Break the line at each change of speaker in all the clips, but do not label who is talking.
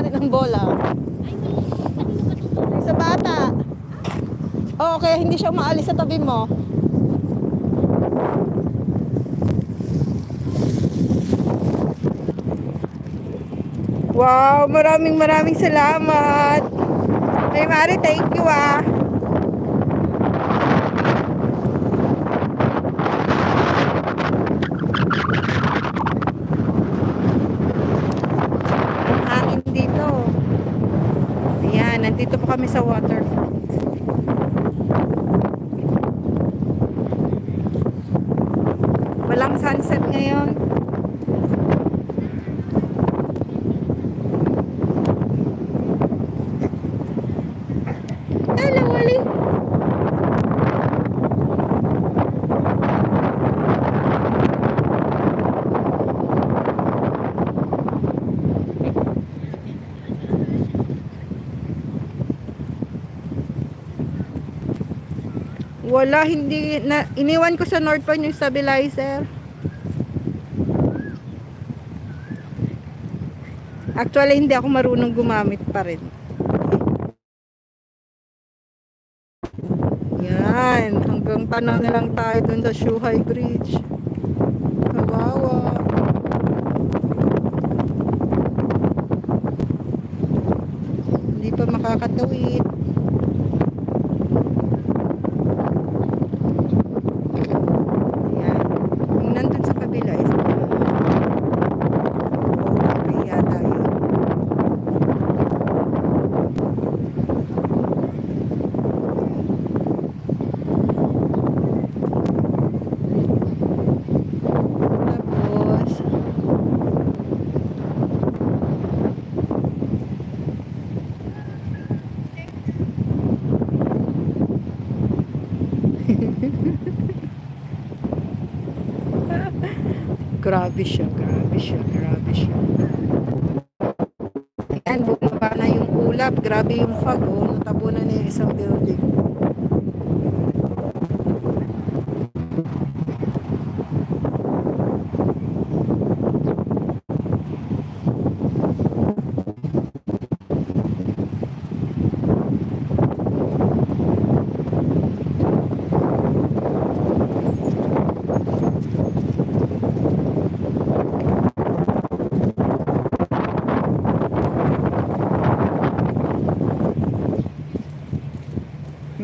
kunwari ng bola. Sa bata. Oo, kaya hindi siya umaalis sa tabi mo. Wow, maraming maraming salamat. Ay, Mari, thank you ah. Nandito po kami sa waterfront. Walang sunset ngayon. Hello, Wally. Wala, hindi. Na, iniwan ko sa North Point yung stabilizer. Actually, hindi ako marunong gumamit pa rin. Yan. Hanggang tanong na lang tayo dun sa Shuhai Bridge. Kawawa. Hindi pa makakatawid. grabe siya, grabe siya, grabe siya. Ayan, bumaba na yung ulap. Grabe yung fog, oh. Natabunan na yung isang building.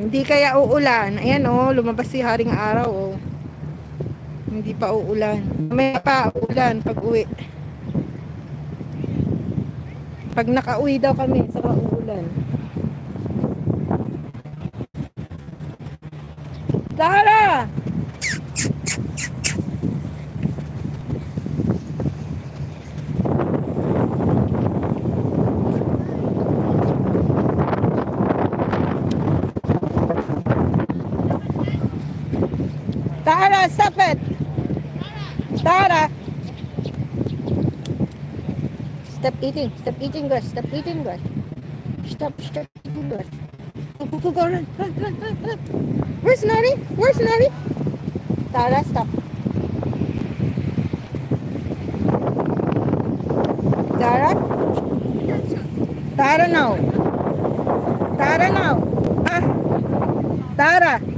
Hindi kaya uulan. Ayan oh, lumabas si Haring Araw oh. Hindi pa uulan. May pa uulan pag uwi. Pag nakauwi daw kami, saka uulan. Tara! Tara, stop it! Tara! Stop eating, stop eating, girl. Stop eating, girl. Stop, stop eating, girl. Go, go, go, run. Where's Nari? Where's Nari? Tara, stop. Tara? Tara now. Tara now. Ah. Tara.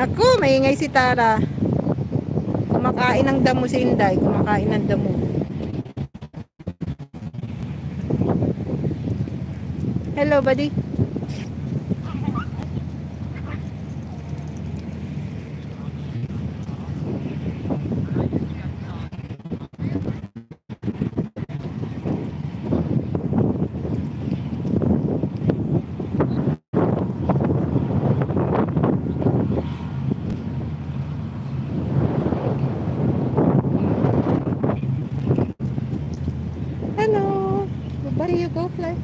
Naku, maingay si Tara. Kumakain ng damo si Inday. Kumakain ng damo. Hello, buddy. Hello.